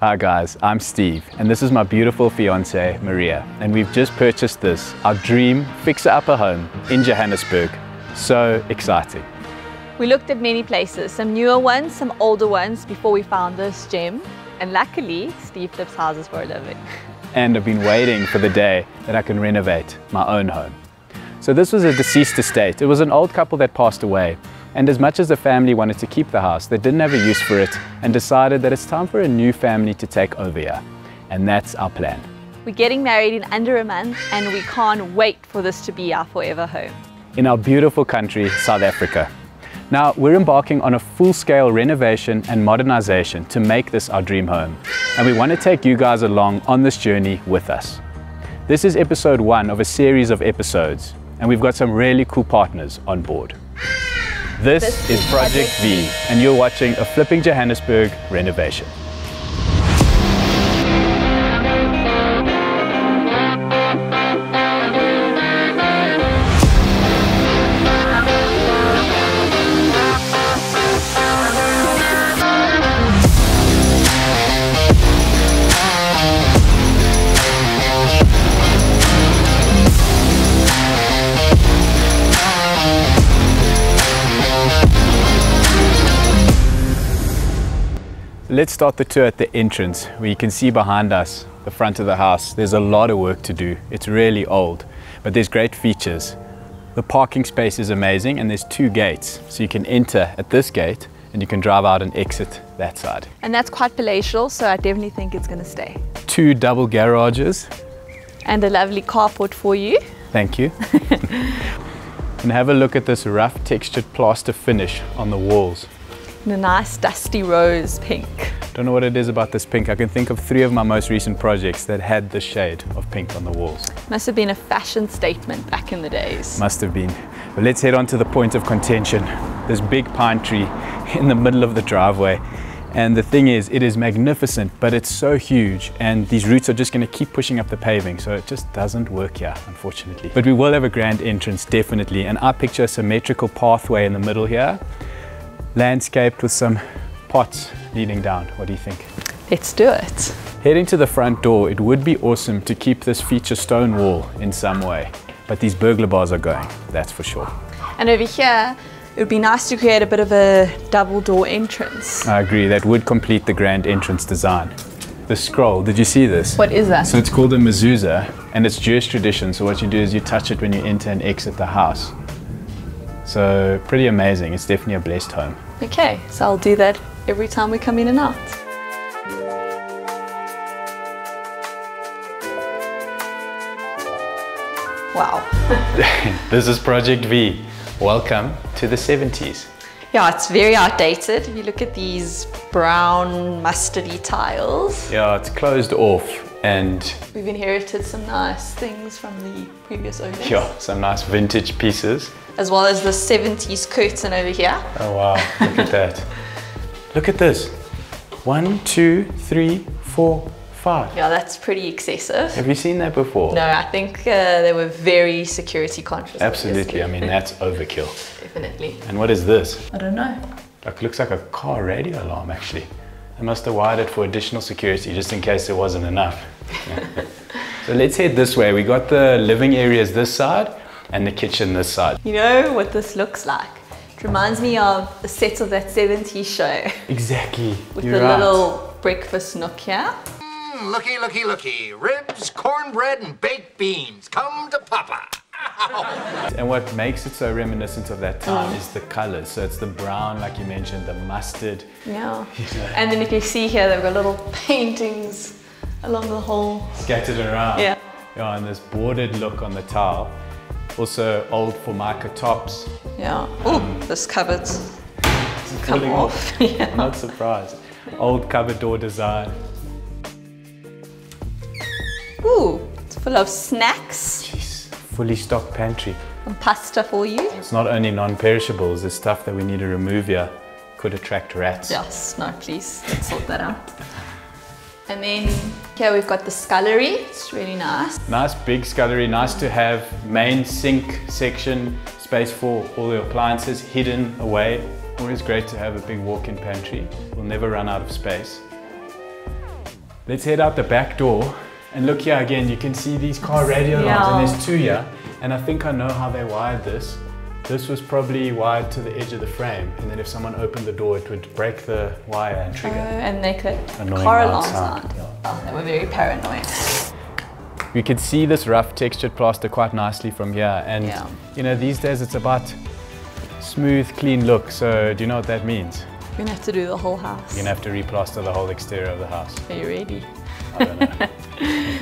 Hi guys, I'm Steve and this is my beautiful fiance Maria and we've just purchased this, our dream fixer-upper home in Johannesburg. So exciting. We looked at many places, some newer ones, some older ones before we found this gem. And luckily, Steve flips houses for a living. And I've been waiting for the day that I can renovate my own home. So this was a deceased estate. It was an old couple that passed away. And as much as the family wanted to keep the house, they didn't have a use for it and decided that it's time for a new family to take over here. And that's our plan. We're getting married in under a month and we can't wait for this to be our forever home. In our beautiful country, South Africa. Now, we're embarking on a full-scale renovation and modernization to make this our dream home. And we want to take you guys along on this journey with us. This is episode one of a series of episodes, and we've got some really cool partners on board. This, is Project V, and you're watching a Flipping Johannesburg renovation. Let's start the tour at the entrance where you can see behind us the front of the house. There's a lot of work to do. It's really old, but there's great features. The parking space is amazing and there's two gates. So you can enter at this gate and you can drive out and exit that side. And that's quite palatial, so I definitely think it's going to stay. Two double garages. And a lovely carport for you. Thank you. and have a look at this rough textured plaster finish on the walls a nice dusty rose pink. Don't know what it is about this pink. I can think of three of my most recent projects that had the shade of pink on the walls. Must have been a fashion statement back in the days. Must have been. But let's head on to the point of contention. This big pine tree in the middle of the driveway. And the thing is, it is magnificent, but it's so huge and these roots are just gonna keep pushing up the paving, so it just doesn't work here, unfortunately. But we will have a grand entrance, definitely, and I picture a symmetrical pathway in the middle here landscaped with some pots leaning down. What do you think? Let's do it. Heading to the front door, it would be awesome to keep this feature stone wall in some way, but these burglar bars are going, that's for sure. And over here, it would be nice to create a bit of a double door entrance. I agree, that would complete the grand entrance design. The scroll, did you see this? What is that? So it's called a mezuzah, and it's Jewish tradition, so what you do is you touch it when you enter and exit the house. So pretty amazing, it's definitely a blessed home. Okay, so I'll do that every time we come in and out. Wow. this is Project V. Welcome to the 70s. Yeah, it's very outdated. If you look at these brown mustardy tiles. Yeah, it's closed off and... We've inherited some nice things from the previous owners. Yeah, some nice vintage pieces as well as the 70s curtain over here. Oh wow, look at that. Look at this. One, two, three, four, five. Yeah, that's pretty excessive. Have you seen that before? No, I think uh, they were very security conscious. Absolutely, I mean, that's overkill. Definitely. And what is this? I don't know. Like, looks like a car radio alarm, actually. They must have wired it for additional security, just in case there wasn't enough. so let's head this way. We got the living areas this side, and the kitchen this side. You know what this looks like? It reminds me of the set of that 70s show. Exactly. With You're the right. little breakfast nook here. Mm, looky, looky, looky. Ribs, cornbread, and baked beans. Come to Papa. and what makes it so reminiscent of that time mm. is the colors. So it's the brown, like you mentioned, the mustard. Yeah. You know. And then if you see here, they've got little paintings along the whole. Scattered around. Yeah. Yeah, and this bordered look on the tile. Also old Formica tops. Yeah. Oh, um, this cupboard's come off. yeah. I'm not surprised. Old cupboard door design. Ooh, it's full of snacks. Jeez, fully stocked pantry. And pasta for you. It's not only non-perishables, there's stuff that we need to remove here. Could attract rats. Yes, no, please, let's sort that out. And then here we've got the scullery, it's really nice. Nice big scullery, nice to have main sink section, space for all the appliances hidden away. Always great to have a big walk-in pantry. We'll never run out of space. Let's head out the back door and look here again. You can see these car radio lines Yeah. and there's two here. And I think I know how they wired this. This was probably wired to the edge of the frame. And then if someone opened the door, it would break the wire and trigger. Oh, and make a Annoying car alarm sound, sound. They were very paranoid. We could see this rough textured plaster quite nicely from here. And Yeah. you know, these days it's about smooth, clean look. So do you know what that means? We're gonna have to do the whole house. You're gonna have to replaster the whole exterior of the house. Are you ready? I don't know.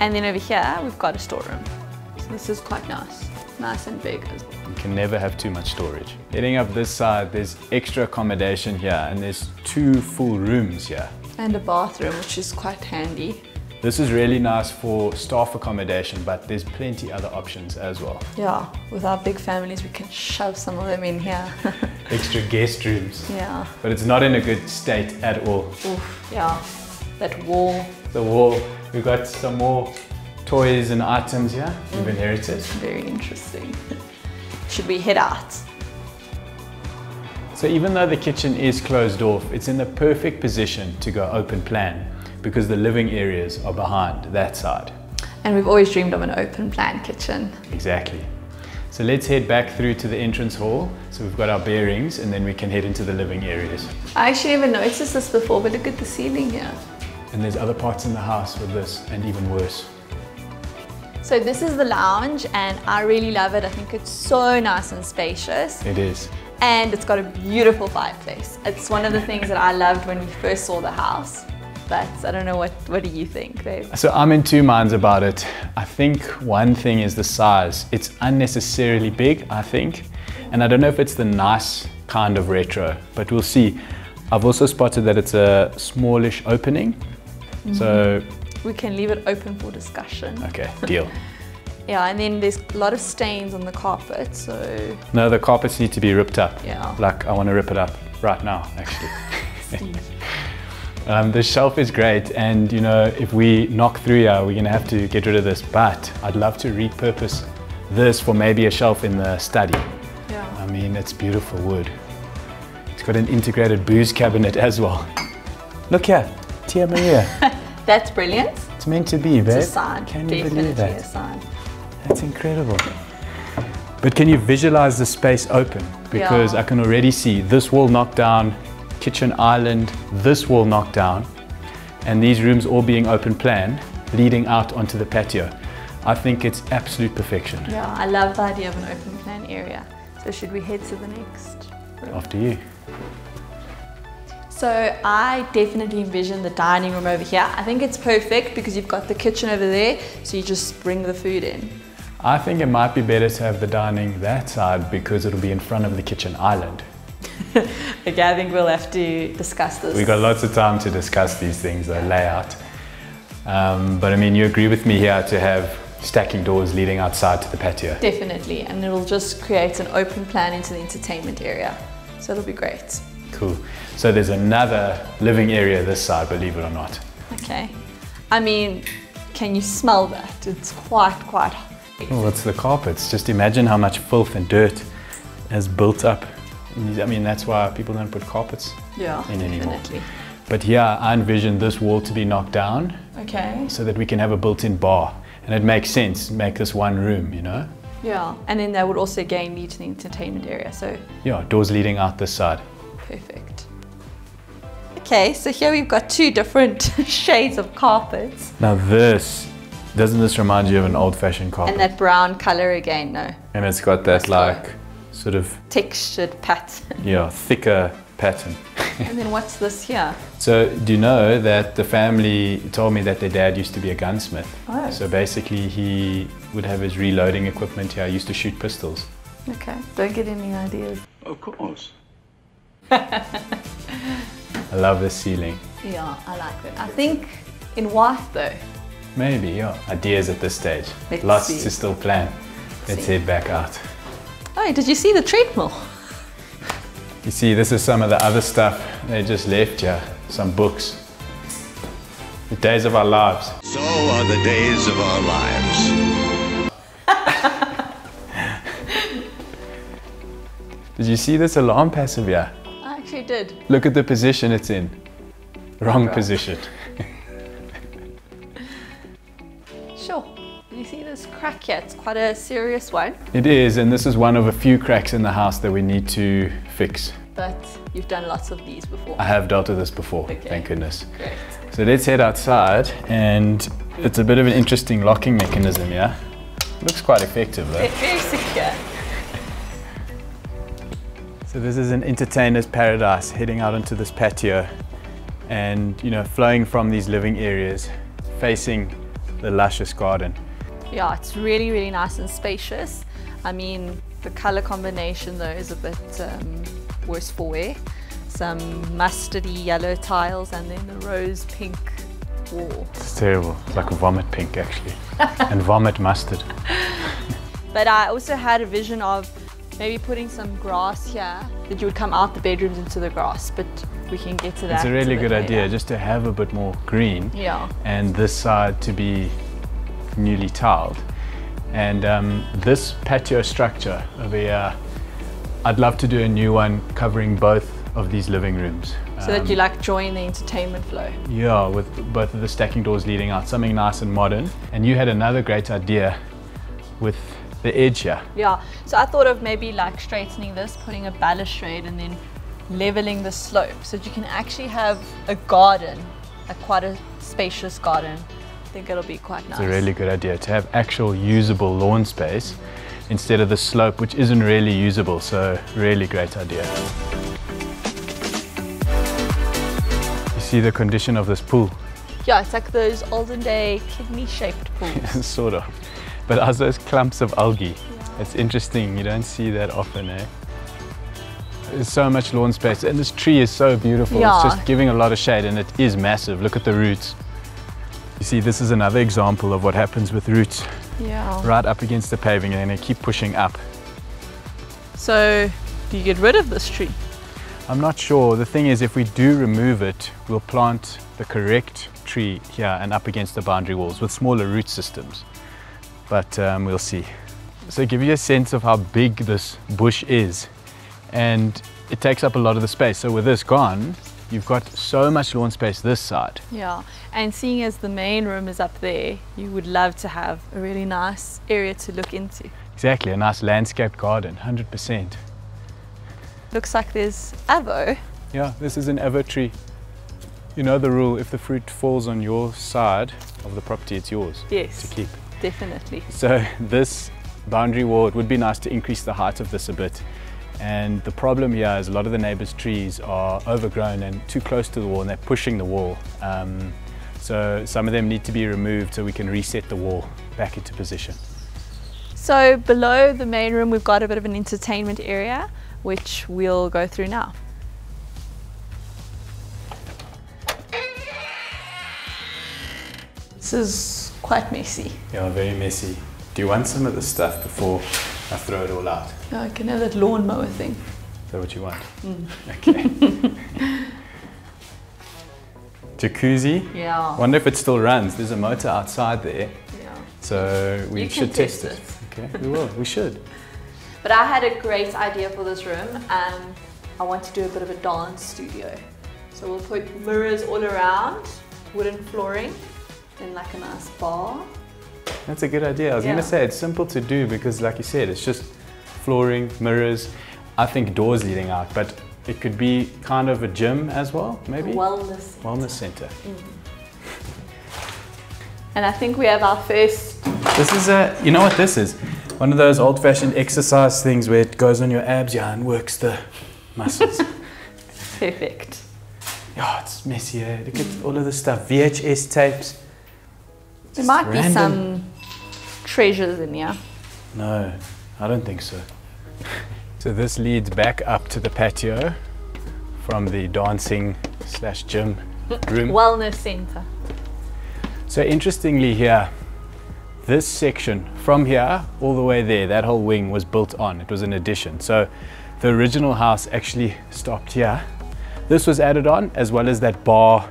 And then over here, we've got a storeroom. So this is quite nice. Nice and big. You can never have too much storage. Heading up this side, there's extra accommodation here and there's two full rooms here. And a bathroom, which is quite handy. This is really nice for staff accommodation, but there's plenty other options as well. Yeah, with our big families, we can shove some of them in here. Extra guest rooms. yeah. But it's not in a good state at all. Oof, yeah. That wall, The wall, we've got some more toys and items here you've mm. inherited. very interesting. Should we head out? So even though the kitchen is closed off, it's in the perfect position to go open plan because the living areas are behind that side. And we've always dreamed of an open plan kitchen. Exactly. So let's head back through to the entrance hall. So we've got our bearings and then we can head into the living areas. I actually never noticed this before, but look at the ceiling here. And there's other parts in the house with this and even worse. So this is the lounge and I really love it. I think it's so nice and spacious It is. And it's got a beautiful fireplace. It's one of the things that I loved when we first saw the house. But I don't know what, what do you think, babe? So I'm in two minds about it. I think one thing is the size. It's unnecessarily big, I think. And I don't know if it's the nice kind of retro, but we'll see. I've also spotted that it's a smallish opening. So, We can leave it open for discussion. okay, deal. Yeah, and then there's a lot of stains on the carpet, so No, the carpets need to be ripped up. Yeah. Like, I want to rip it up right now, actually. Um, the shelf is great, and you know, if we knock through here, we're gonna have to get rid of this. But I'd love to repurpose this for maybe a shelf in the study. yeah. I mean, it's beautiful wood. It's got an integrated booze cabinet as well. Look here, Tia Maria. That's brilliant. It's meant to be, babe. It's a sign. Can you Definitely believe that? That's incredible. But can you visualize the space open? Because Yeah. I can already see this wall knocked down, kitchen island, this wall knocked down, and these rooms all being open plan, leading out onto the patio. I think it's absolute perfection. Yeah, I love the idea of an open plan area. So should we head to the next? room? After you. So I definitely envision the dining room over here. I think it's perfect because you've got the kitchen over there, so you just bring the food in. I think it might be better to have the dining that side because it'll be in front of the kitchen island. Okay, I think we'll have to discuss this. We've got lots of time to discuss these things, the layout. Um, but I mean, you agree with me here to have stacking doors leading outside to the patio. Definitely, and it'll just create an open plan into the entertainment area. So it'll be great. Cool. So there's another living area this side, believe it or not. Okay. I mean, can you smell that? It's quite, quite. Oh, it's the carpets. Just imagine how much filth and dirt has built up. I mean, that's why people don't put carpets Yeah, in anymore. definitely. But yeah, I envision this wall to be knocked down Okay. so that we can have a built-in bar. And it makes sense, make this one room, you know? Yeah, and then that would also again lead to the entertainment area. So Yeah, doors leading out this side. perfect. Okay, so here we've got two different shades of carpets. Now this, doesn't this remind you of an old-fashioned carpet? And that brown color again, no. And it's got that like sort of Textured pattern. yeah thicker pattern. and then what's this here? So do you know that the family told me that their dad used to be a gunsmith? Oh. So basically he would have his reloading equipment here. He used to shoot pistols. Okay, don't get any ideas. Of course. I love this ceiling. Yeah, I like it. I think in white though. Maybe, yeah. Ideas at this stage. Let's Lots see. to still plan. Let's see. head back out. Oh, did you see the treadmill? You see, this is some of the other stuff they just left here. Some books. The days of our lives. So are the days of our lives. Did you see this alarm passive here? I actually did. Look at the position it's in. Wrong Right. position. Here? It's quite a serious one, It is, and this is one of a few cracks in the house that we need to fix. but you've done lots of these before. I have dealt with this before, Okay. thank goodness. Great. So let's head outside, and it's a bit of an interesting locking mechanism, yeah? Looks quite effective though. Very secure. So this is an entertainer's paradise, heading out onto this patio, and you know, flowing from these living areas, facing the luscious garden. Yeah, it's really, really nice and spacious. I mean, the color combination though is a bit um, worse for wear. Some mustardy yellow tiles and then the rose pink wall. It's terrible. It's like vomit pink actually, and vomit mustard. But I also had a vision of maybe putting some grass here that you would come out the bedrooms into the grass, but we can get to that. It's a really good idea, just to have a bit more green. Yeah. and this side to be newly tiled. And um, this patio structure over here, I'd love to do a new one covering both of these living rooms. So that Um, you like join the entertainment flow. Yeah, with both of the stacking doors leading out, something nice and modern. And you had another great idea with the edge here. Yeah. So I thought of maybe like straightening this, putting a balustrade, and then leveling the slope so that you can actually have a garden, like quite a spacious garden. I think it'll be quite nice. It's a really good idea to have actual usable lawn space instead of the slope, which isn't really usable. So, really great idea. You see the condition of this pool? Yeah, it's like those olden day kidney shaped pools. sort of. But as those clumps of algae, it's interesting. You don't see that often, eh? There's so much lawn space, and this tree is so beautiful. Yeah. It's just giving a lot of shade, and it is massive. Look at the roots. You see, this is another example of what happens with roots yeah. right up against the paving, and then they keep pushing up. So, do you get rid of this tree? I'm not sure. The thing is, if we do remove it, we'll plant the correct tree here and up against the boundary walls with smaller root systems. But um, we'll see. So give you a sense of how big this bush is. And it takes up a lot of the space. So with this gone, you've got so much lawn space this side. Yeah, and seeing as the main room is up there, you would love to have a really nice area to look into. Exactly, a nice landscaped garden, 100%. Looks like there's avo. Yeah, this is an avo tree. You know the rule, if the fruit falls on your side of the property, it's yours Yes, to keep. definitely. So this boundary wall, it would be nice to increase the height of this a bit. And the problem here is a lot of the neighbors' trees are overgrown and too close to the wall and they're pushing the wall. Um, so some of them need to be removed so we can reset the wall back into position. So below the main room, we've got a bit of an entertainment area, which we'll go through now. This is quite messy. Yeah, very messy. Do you want some of the stuff before I throw it all out? Yeah, I can have that lawnmower thing. Is that what you want? Okay. Jacuzzi. Yeah. Wonder if it still runs. There's a motor outside there, yeah. so we You should test, test it. Okay, we will. We should. But I had a great idea for this room. Um, I want to do a bit of a dance studio. So we'll put mirrors all around, wooden flooring, then like a nice bar. That's a good idea. I was Yeah. going to say it's simple to do because, like you said, it's just flooring, mirrors. I think doors leading out, but it could be kind of a gym as well, maybe Wellness. wellness center. And I think we have our first. This is a, you know what this is? One of those old-fashioned exercise things where it goes on your abs, yeah, and works the muscles. Perfect. yeah, it's messy. Eh? Look at all of this stuff. VHS tapes. There might be some treasures in here. No, I don't think so. so this leads back up to the patio from the dancing slash gym room. Wellness center. So interestingly here, this section from here all the way there, that whole wing was built on. It was an addition. So the original house actually stopped here. This was added on as well as that bar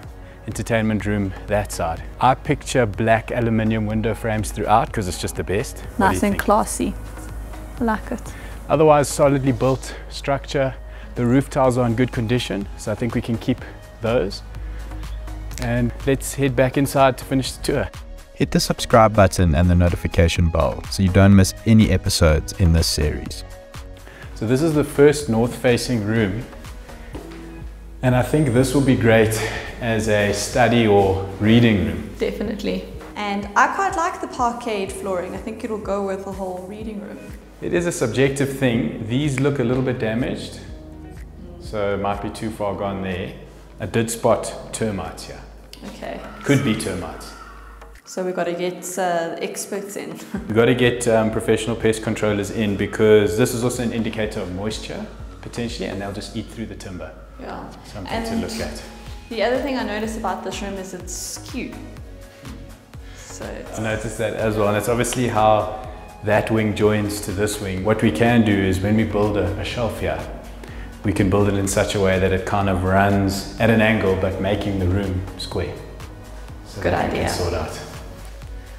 entertainment room that side. I picture black aluminium window frames throughout because it's just the best. Nice and think? classy. I like it. Otherwise, solidly built structure. The roof tiles are in good condition, so I think we can keep those. And let's head back inside to finish the tour. hit the subscribe button and the notification bell so you don't miss any episodes in this series. So this is the first north-facing room and I think this will be great as a study or reading room. Definitely. And I quite like the parquet flooring. I think it'll go with the whole reading room. It is a subjective thing. These look a little bit damaged, so it might be too far gone there. I did spot termites here. Okay. Could be termites. So we've got to get uh, experts in. We've got to get um, professional pest controllers in because this is also an indicator of moisture potentially and they'll just eat through the timber. yeah. Something And to look at. The other thing I noticed about this room is it's skewed. So it's I noticed that as well and it's obviously how that wing joins to this wing. What we can do is when we build a, a shelf here, we can build it in such a way that it kind of runs at an angle but making the room square. So Good that we can idea. Sort out.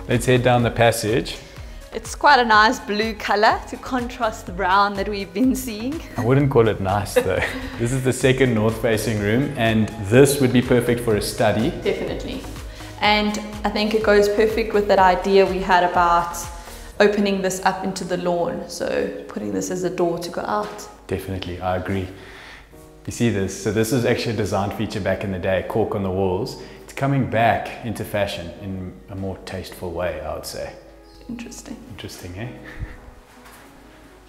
Let's head down the passage. It's quite a nice blue color to contrast the brown that we've been seeing. I wouldn't call it nice though. this is the second north facing room and this would be perfect for a study. Definitely. And I think it goes perfect with that idea we had about opening this up into the lawn. So putting this as a door to go out. Definitely, I agree. You see this? So this is actually a design feature back in the day, cork on the walls. It's coming back into fashion in a more tasteful way, I would say. Interesting. Interesting, eh?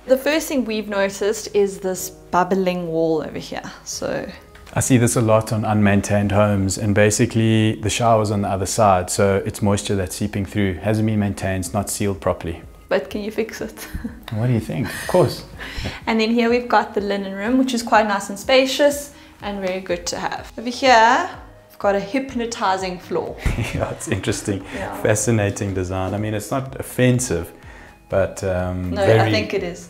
The first thing we've noticed is this bubbling wall over here. So I see this a lot on unmaintained homes and basically the shower's on the other side, so it's moisture that's seeping through, hasn't been maintained, it's not sealed properly. but can you fix it? What do you think? Of course. and then here we've got the linen room, which is quite nice and spacious and very good to have. Over here, got a hypnotizing floor. yeah, it's interesting. Yeah. Fascinating design. I mean, it's not offensive, but um, No, very, I think it is.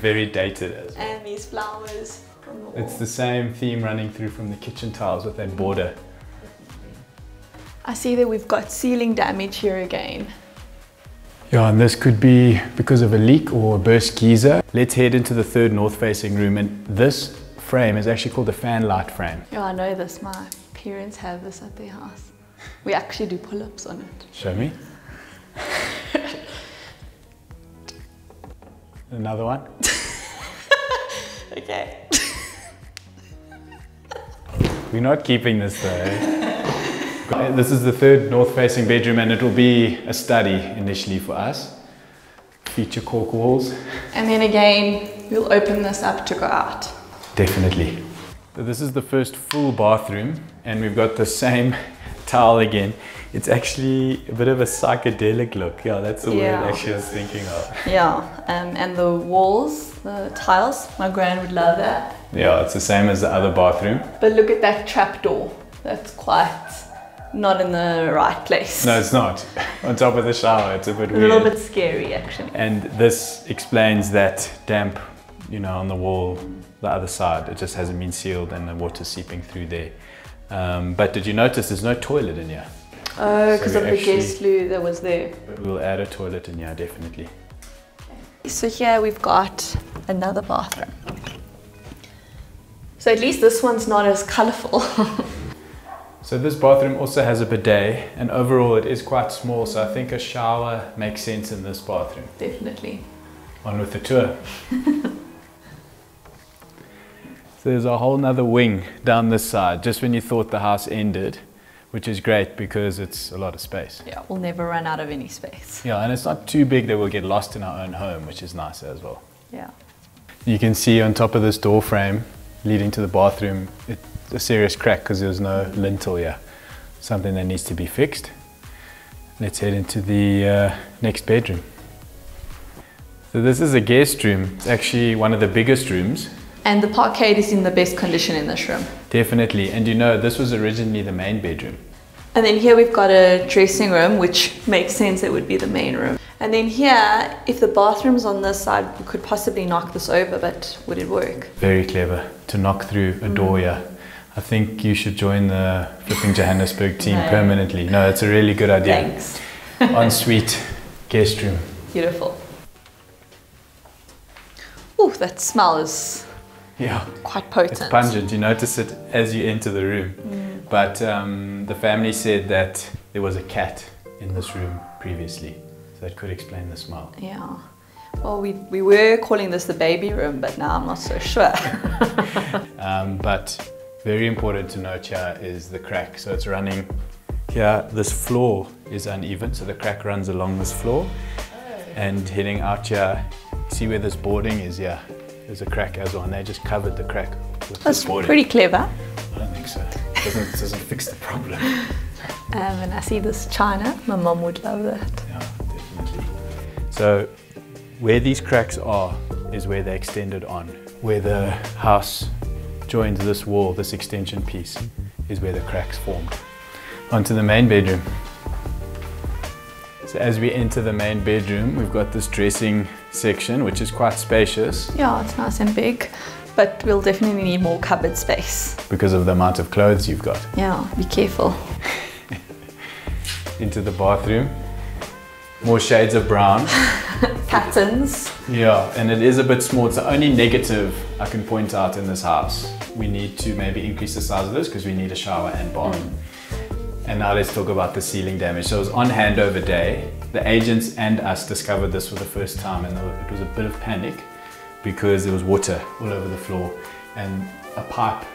very dated as well. And these flowers from the wall. It's the same theme running through from the kitchen tiles with that border. I see that we've got ceiling damage here again. Yeah, and this could be because of a leak or a burst geyser. Let's head into the third north facing room and this frame is actually called a fan light frame. Yeah, I know this. My parents have this at their house. We actually do pull-ups on it. Show me. Another one. Okay. We're not keeping this though. this is the third north facing bedroom and it will be a study initially for us. Feature cork walls. And then again, we'll open this up to go out. Definitely. So this is the first full bathroom and we've got the same towel again. It's actually a bit of a psychedelic look. Yeah, that's the Yeah. word actually I was thinking of. Yeah, um, and the walls, the tiles, my grand would love that. Yeah, it's the same as the other bathroom. But look at that trap door. That's quite not in the right place. No, it's not. On top of the shower, it's a bit a weird. little bit scary actually. And this explains that damp, you know, on the wall, the other side. It just hasn't been sealed and the water's seeping through there. Um, but did you notice there's no toilet in here? Oh, because we of the actually- guest loo that was there. We'll add a toilet in here, definitely. So here we've got another bathroom. So at least this one's not as colourful. So this bathroom also has a bidet and overall it is quite small so I think a shower makes sense in this bathroom. Definitely. On with the tour. there's a whole nother wing down this side just when you thought the house ended which is great because it's a lot of space. Yeah, we'll never run out of any space. Yeah and it's not too big that we'll get lost in our own home which is nice as well. Yeah. You can see on top of this door frame leading to the bathroom it's a serious crack because there's no lintel here. Something that needs to be fixed. Let's head into the uh, next bedroom. So this is a guest room. It's actually one of the biggest rooms, And the parquet is in the best condition in this room. definitely. And you know, this was originally the main bedroom. And then here we've got a dressing room, which makes sense it would be the main room. And then here, if the bathroom's on this side, we could possibly knock this over, but would it work? Very clever to knock through a door mm-hmm. here. I think you should join the Flipping Johannesburg team No. permanently. No, it's a really good idea. Thanks. Ensuite guest room. Beautiful. Oh, that smell is Yeah. quite potent. It's pungent. You notice it as you enter the room. But um, the family said that there was a cat in this room previously. So that could explain the smell. Yeah. Well, we, we were calling this the baby room, but now I'm not so sure. Um, but very important to note here is the crack. So it's running here, this floor is uneven, so the crack runs along this floor. And heading out here, see where this boarding is? Yeah, there's a crack as well, and they just covered the crack with That's boarding. pretty clever. I don't think so. It doesn't, doesn't fix the problem. Um, and I see this china. My mom would love that. Yeah, definitely. So where these cracks are is where they extended on. Where the house joins this wall, this extension piece, is where the cracks formed. Onto the main bedroom. So as we enter the main bedroom, we've got this dressing section, which is quite spacious Yeah, it's nice and big, but we'll definitely need more cupboard space. because of the amount of clothes you've got. Yeah, be careful. Into the bathroom, more shades of brown. Patterns. Yeah, and it is a bit small. It's the only negative I can point out in this house. We need to maybe increase the size of this because we need a shower and bath. Mm. And now let's talk about the ceiling damage. So it was on handover day. The agents and us discovered this for the first time and it was a bit of panic because there was water all over the floor and a pipe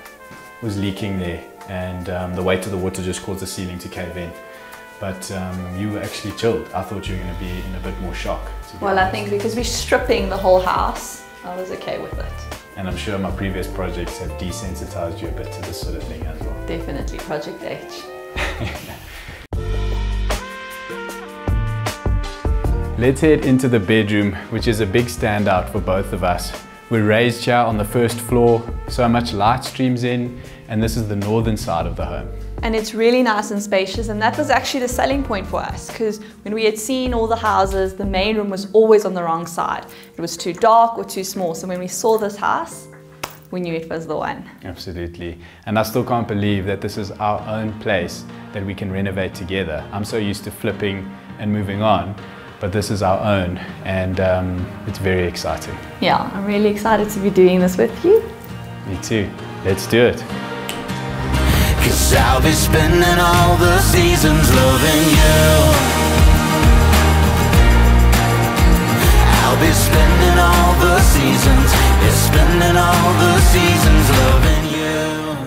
was leaking there and um, the weight of the water just caused the ceiling to cave in. But um, you were actually chilled. I thought you were going to be in a bit more shock. Well, I think because we're stripping the whole house, I was okay with it. And I'm sure my previous projects have desensitized you a bit to this sort of thing as well. Definitely Project H. Let's head into the bedroom, which is a big standout for both of us. We're raised here on the first floor, so much light streams in, and this is the northern side of the home. And it's really nice and spacious, and that was actually the selling point for us because when we had seen all the houses, the main room was always on the wrong side. It was too dark or too small. So when we saw this house, we knew it was the one. Absolutely. And I still can't believe that this is our own place that we can renovate together. I'm so used to flipping and moving on, but this is our own, and um, it's very exciting. Yeah, I'm really excited to be doing this with you. Me too. Let's do it. Cause I'll be spending all the seasons loving you.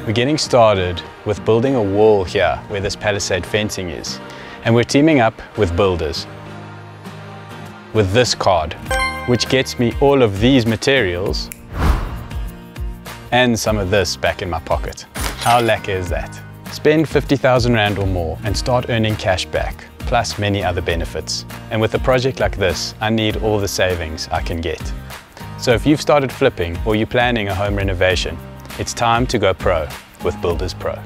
We're getting started with building a wall here where this palisade fencing is. And we're teaming up with builders. With this card, which gets me all of these materials and some of this back in my pocket. How lekker is that? Spend 50,000 Rand or more and start earning cash back, plus many other benefits. And with a project like this, I need all the savings I can get. So if you've started flipping or you're planning a home renovation, it's time to go pro with Builders Pro.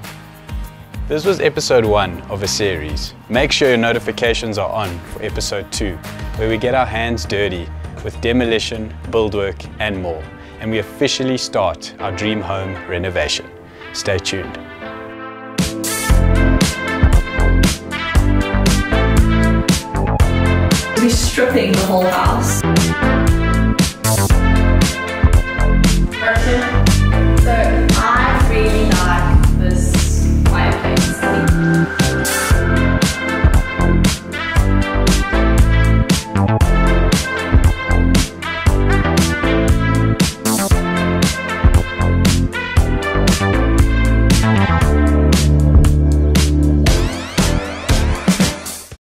This was episode one of a series. Make sure your notifications are on for episode two, where we get our hands dirty with demolition, buildwork, and more, and we officially start our dream home renovation. Stay tuned. We're stripping the whole house. Perfect.